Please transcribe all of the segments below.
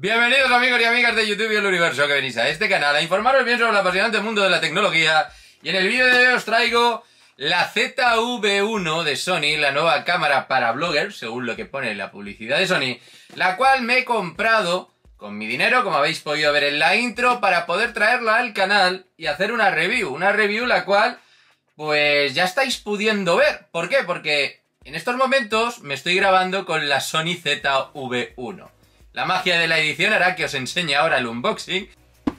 Bienvenidos amigos y amigas de YouTube y el universo que venís a este canal a informaros bien sobre el apasionante mundo de la tecnología y en el vídeo de hoy os traigo la ZV1 de Sony, la nueva cámara para bloggers, según lo que pone la publicidad de Sony, la cual me he comprado con mi dinero, como habéis podido ver en la intro, para poder traerla al canal y hacer una review, una review la cual pues ya estáis pudiendo ver. ¿Por qué? Porque en estos momentos me estoy grabando con la Sony ZV1. La magia de la edición hará que os enseñe ahora el unboxing.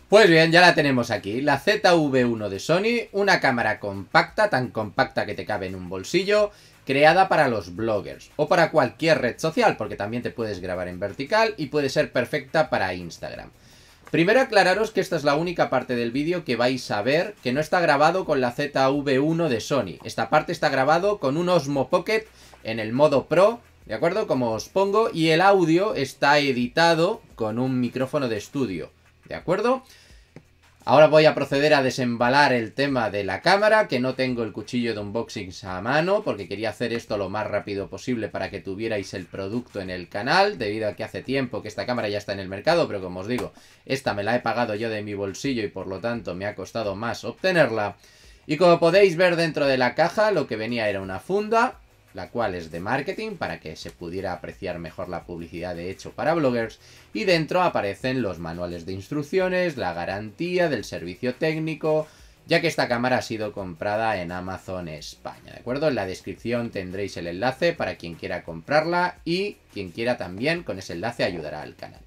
Pues bien, ya la tenemos aquí, la ZV1 de Sony, una cámara compacta, tan compacta que te cabe en un bolsillo, creada para los bloggers o para cualquier red social, porque también te puedes grabar en vertical y puede ser perfecta para Instagram. Primero aclararos que esta es la única parte del vídeo que vais a ver que no está grabado con la ZV1 de Sony. Esta parte está grabado con un Osmo Pocket en el modo Pro ¿De acuerdo? Como os pongo. Y el audio está editado con un micrófono de estudio. ¿De acuerdo? Ahora voy a proceder a desembalar el tema de la cámara, que no tengo el cuchillo de unboxing a mano, porque quería hacer esto lo más rápido posible para que tuvierais el producto en el canal, debido a que hace tiempo que esta cámara ya está en el mercado, pero como os digo, esta me la he pagado yo de mi bolsillo y por lo tanto me ha costado más obtenerla. Y como podéis ver dentro de la caja, lo que venía era una funda, la cual es de marketing para que se pudiera apreciar mejor la publicidad de hecho para bloggers y dentro aparecen los manuales de instrucciones, la garantía del servicio técnico, ya que esta cámara ha sido comprada en Amazon España, ¿de acuerdo? En la descripción tendréis el enlace para quien quiera comprarla y quien quiera también con ese enlace ayudará al canal.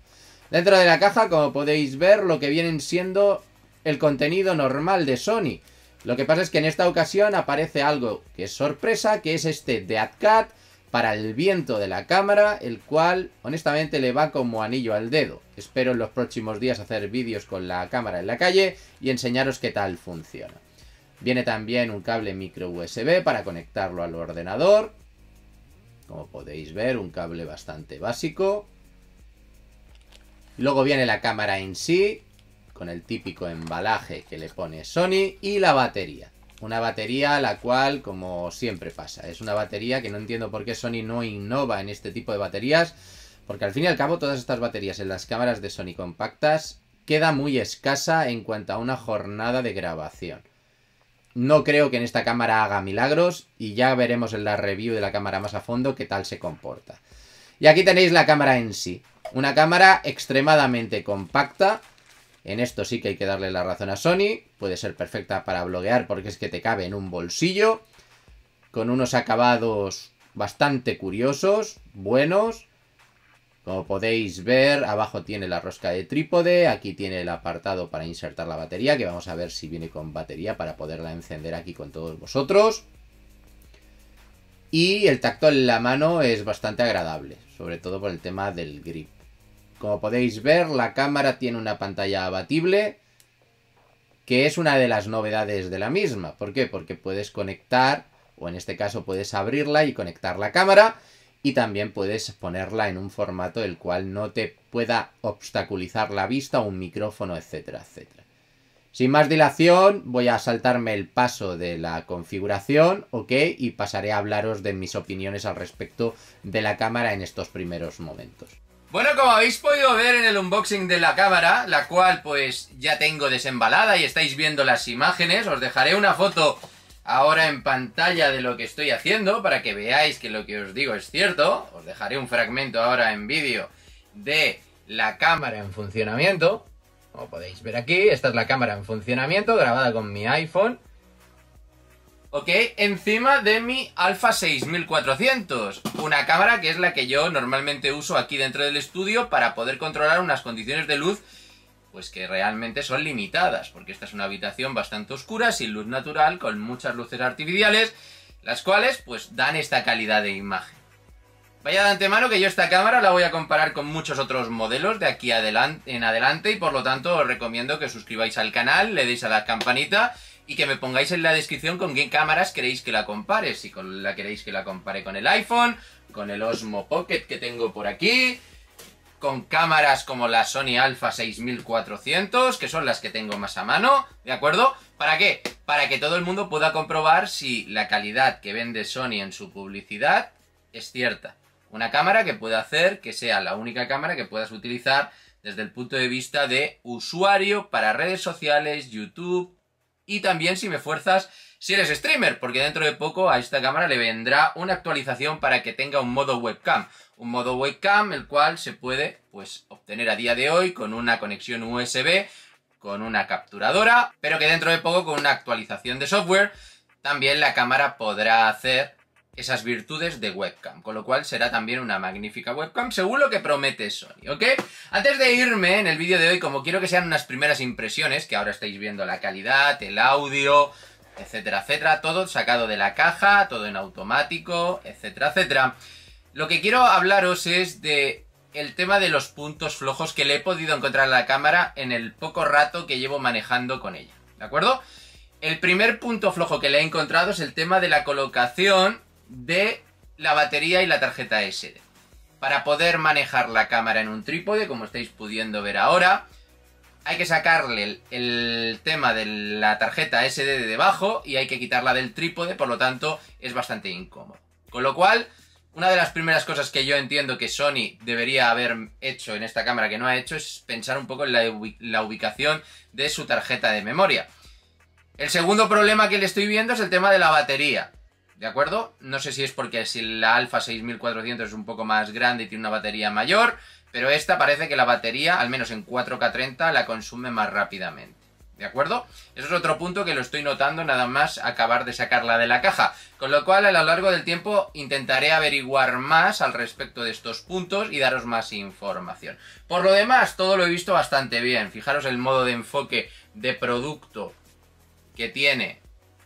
Dentro de la caja, como podéis ver, lo que vienen siendo el contenido normal de Sony, lo que pasa es que en esta ocasión aparece algo que es sorpresa, que es este Deadcat para el viento de la cámara, el cual honestamente le va como anillo al dedo. Espero en los próximos días hacer vídeos con la cámara en la calle y enseñaros qué tal funciona. Viene también un cable micro USB para conectarlo al ordenador. Como podéis ver, un cable bastante básico. Luego viene la cámara en sí, con el típico embalaje que le pone Sony y la batería. Una batería la cual, como siempre pasa, es una batería que no entiendo por qué Sony no innova en este tipo de baterías, porque al fin y al cabo todas estas baterías en las cámaras de Sony compactas queda muy escasa en cuanto a una jornada de grabación. No creo que en esta cámara haga milagros y ya veremos en la review de la cámara más a fondo qué tal se comporta. Y aquí tenéis la cámara en sí. Una cámara extremadamente compacta, en esto sí que hay que darle la razón a Sony. Puede ser perfecta para bloguear porque es que te cabe en un bolsillo. Con unos acabados bastante curiosos, buenos. Como podéis ver, abajo tiene la rosca de trípode, aquí tiene el apartado para insertar la batería, que vamos a ver si viene con batería para poderla encender aquí con todos vosotros. Y el tacto en la mano es bastante agradable, sobre todo por el tema del grip. Como podéis ver, la cámara tiene una pantalla abatible, que es una de las novedades de la misma. ¿Por qué? Porque puedes conectar, o en este caso puedes abrirla y conectar la cámara, y también puedes ponerla en un formato el cual no te pueda obstaculizar la vista, un micrófono, etcétera, etcétera. Sin más dilación, voy a saltarme el paso de la configuración, ¿ok? Y pasaré a hablaros de mis opiniones al respecto de la cámara en estos primeros momentos. Bueno, como habéis podido ver en el unboxing de la cámara, la cual pues ya tengo desembalada y estáis viendo las imágenes, os dejaré una foto ahora en pantalla de lo que estoy haciendo para que veáis que lo que os digo es cierto. Os dejaré un fragmento ahora en vídeo de la cámara en funcionamiento. Como podéis ver aquí, esta es la cámara en funcionamiento grabada con mi iPhone. ¿Ok? Encima de mi Alpha 6400, una cámara que es la que yo normalmente uso aquí dentro del estudio para poder controlar unas condiciones de luz pues que realmente son limitadas, porque esta es una habitación bastante oscura, sin luz natural, con muchas luces artificiales, las cuales pues dan esta calidad de imagen. Vaya de antemano que yo esta cámara la voy a comparar con muchos otros modelos de aquí en adelante y por lo tanto os recomiendo que suscribáis al canal, le deis a la campanita y que me pongáis en la descripción con qué cámaras queréis que la compare. Si con la queréis que la compare con el iPhone, con el Osmo Pocket que tengo por aquí, con cámaras como la Sony Alpha 6400, que son las que tengo más a mano, ¿de acuerdo? ¿Para qué? Para que todo el mundo pueda comprobar si la calidad que vende Sony en su publicidad es cierta. Una cámara que pueda hacer que sea la única cámara que puedas utilizar desde el punto de vista de usuario para redes sociales, YouTube y también si me fuerzas si eres streamer, porque dentro de poco a esta cámara le vendrá una actualización para que tenga un modo webcam. Un modo webcam el cual se puede pues obtener a día de hoy con una conexión USB, con una capturadora, pero que dentro de poco con una actualización de software también la cámara podrá hacer esas virtudes de webcam, con lo cual será también una magnífica webcam, según lo que promete Sony, ¿ok? Antes de irme en el vídeo de hoy, como quiero que sean unas primeras impresiones, que ahora estáis viendo la calidad, el audio, etcétera, etcétera, todo sacado de la caja, todo en automático, etcétera, etcétera. Lo que quiero hablaros es de el tema de los puntos flojos que le he podido encontrar a la cámara en el poco rato que llevo manejando con ella, ¿de acuerdo? El primer punto flojo que le he encontrado es el tema de la colocación de la batería y la tarjeta SD. Para poder manejar la cámara en un trípode, como estáis pudiendo ver ahora, hay que sacarle el, tema de la tarjeta SD de debajo y hay que quitarla del trípode, por lo tanto es bastante incómodo. Con lo cual, una de las primeras cosas que yo entiendo que Sony debería haber hecho en esta cámara que no ha hecho es pensar un poco en la ubicación de su tarjeta de memoria. El segundo problema que le estoy viendo es el tema de la batería. ¿De acuerdo? No sé si es porque si la Alpha 6400 es un poco más grande y tiene una batería mayor, pero esta parece que la batería, al menos en 4K30, la consume más rápidamente. ¿De acuerdo? Eso es otro punto que lo estoy notando nada más acabar de sacarla de la caja. Con lo cual, a lo largo del tiempo, intentaré averiguar más al respecto de estos puntos y daros más información. Por lo demás, todo lo he visto bastante bien. Fijaros el modo de enfoque de producto que tiene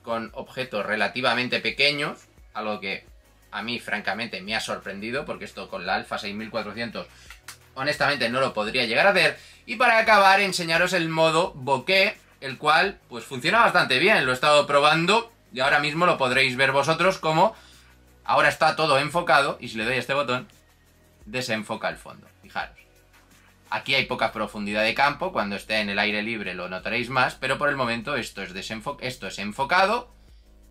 con objetos relativamente pequeños, algo que a mí francamente me ha sorprendido, porque esto con la Alpha 6400 honestamente no lo podría llegar a hacer. Y para acabar, enseñaros el modo bokeh, el cual pues funciona bastante bien, lo he estado probando y ahora mismo lo podréis ver vosotros como ahora está todo enfocado y si le doy a este botón, desenfoca el fondo, fijaros. Aquí hay poca profundidad de campo, cuando esté en el aire libre lo notaréis más, pero por el momento esto es, esto es enfocado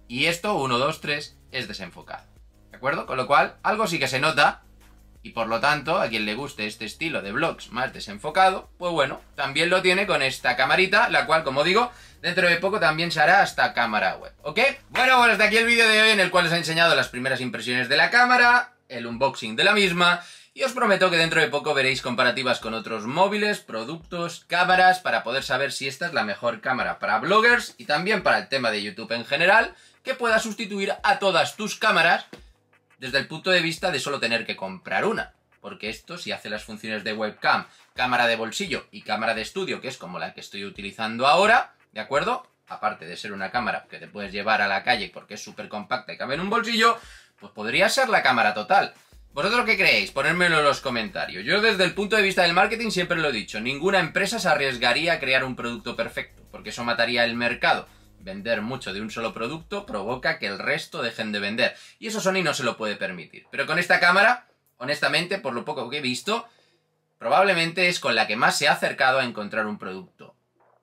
y esto, 1, 2, 3, es desenfocado. ¿De acuerdo? Con lo cual, algo sí que se nota y por lo tanto, a quien le guste este estilo de vlogs más desenfocado, pues bueno, también lo tiene con esta camarita, la cual, como digo, dentro de poco también se hará hasta cámara web, ¿ok? Bueno, bueno, hasta aquí el vídeo de hoy en el cual os he enseñado las primeras impresiones de la cámara, el unboxing de la misma y os prometo que dentro de poco veréis comparativas con otros móviles, productos, cámaras, para poder saber si esta es la mejor cámara para bloggers y también para el tema de YouTube en general, que pueda sustituir a todas tus cámaras desde el punto de vista de solo tener que comprar una. Porque esto, si hace las funciones de webcam, cámara de bolsillo y cámara de estudio, que es como la que estoy utilizando ahora, ¿de acuerdo? Aparte de ser una cámara que te puedes llevar a la calle porque es súper compacta y cabe en un bolsillo, pues podría ser la cámara total. ¿Vosotros qué creéis? Ponérmelo en los comentarios. Yo desde el punto de vista del marketing siempre lo he dicho, ninguna empresa se arriesgaría a crear un producto perfecto, porque eso mataría el mercado. Vender mucho de un solo producto provoca que el resto dejen de vender. Y eso Sony no se lo puede permitir. Pero con esta cámara, honestamente, por lo poco que he visto, probablemente es con la que más se ha acercado a encontrar un producto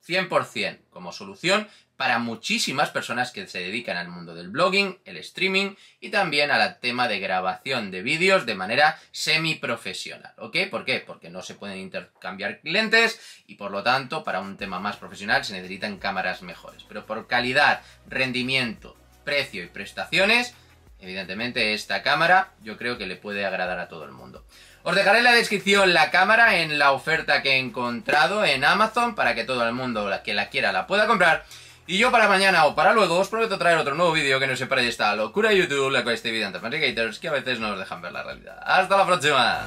100% como solución para muchísimas personas que se dedican al mundo del blogging, el streaming y también al tema de grabación de vídeos de manera semi-profesional. ¿Ok? ¿Por qué? Porque no se pueden intercambiar clientes y por lo tanto para un tema más profesional se necesitan cámaras mejores. Pero por calidad, rendimiento, precio y prestaciones, evidentemente esta cámara yo creo que le puede agradar a todo el mundo. Os dejaré en la descripción la cámara en la oferta que he encontrado en Amazon para que todo el mundo que la quiera la pueda comprar. Y yo para mañana o para luego os prometo traer otro nuevo vídeo que nos separe de esta locura YouTube, la cual este video que a veces nos dejan ver la realidad. ¡Hasta la próxima!